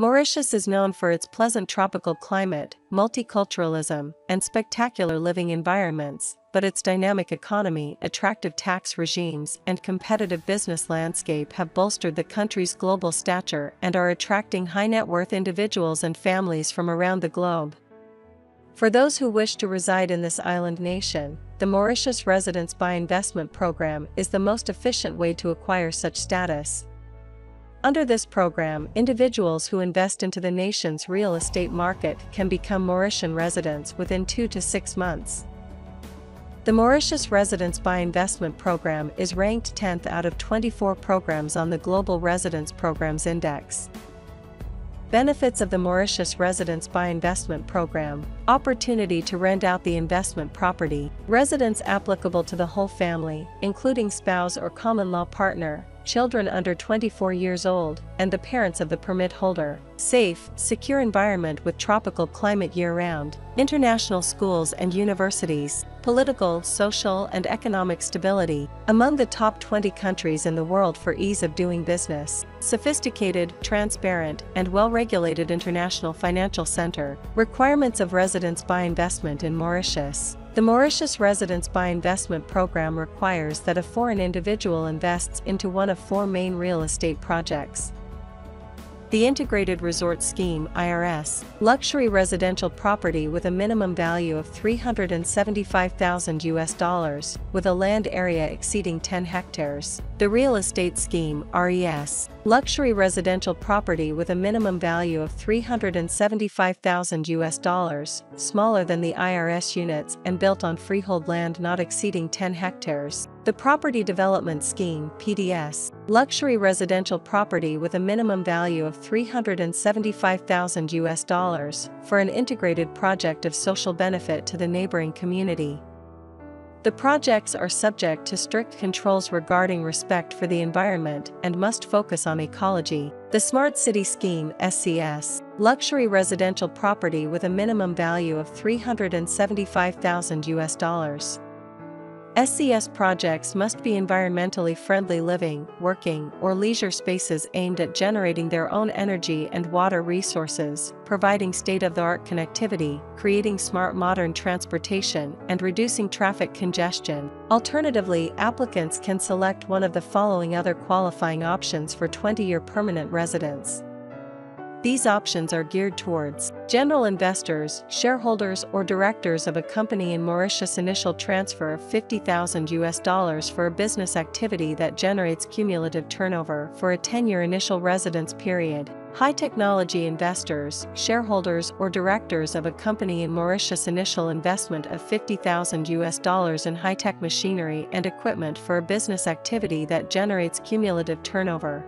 Mauritius is known for its pleasant tropical climate, multiculturalism, and spectacular living environments, but its dynamic economy, attractive tax regimes, and competitive business landscape have bolstered the country's global stature and are attracting high net worth individuals and families from around the globe. For those who wish to reside in this island nation, the Mauritius Residence by Investment Program is the most efficient way to acquire such status. Under this program, individuals who invest into the nation's real estate market can become Mauritian residents within two to six months. The Mauritius Residence by Investment Program is ranked 10th out of 24 programs on the Global Residence Programs Index. Benefits of the Mauritius Residence by Investment Program Opportunity to rent out the investment property, residence applicable to the whole family, including spouse or common law partner, children under 24 years old, and the parents of the permit holder. Safe, secure environment with tropical climate year-round, international schools and universities, political, social and economic stability, among the top 20 countries in the world for ease of doing business, sophisticated, transparent, and well-regulated international financial center, requirements of residence by investment in Mauritius. The Mauritius Residence by Investment Program requires that a foreign individual invests into one of four main real estate projects. The Integrated Resort Scheme IRS, luxury residential property with a minimum value of 375,000 US dollars, with a land area exceeding 10 hectares. The Real Estate Scheme RES, luxury residential property with a minimum value of 375,000 US dollars, smaller than the IRS units and built on freehold land not exceeding 10 hectares. The Property Development Scheme PDS, luxury residential property with a minimum value of 375,000 US dollars for an integrated project of social benefit to the neighboring community. The projects are subject to strict controls regarding respect for the environment and must focus on ecology. The Smart City Scheme SCS, luxury residential property with a minimum value of 375,000 US dollars. SCS projects must be environmentally friendly living, working, or leisure spaces aimed at generating their own energy and water resources, providing state-of-the-art connectivity, creating smart modern transportation, and reducing traffic congestion. Alternatively, applicants can select one of the following other qualifying options for 20-year permanent residence. These options are geared towards general investors, shareholders or directors of a company in Mauritius initial transfer of 50,000 US dollars for a business activity that generates cumulative turnover for a 10-year initial residence period. High technology investors, shareholders or directors of a company in Mauritius initial investment of 50,000 US dollars in high-tech machinery and equipment for a business activity that generates cumulative turnover.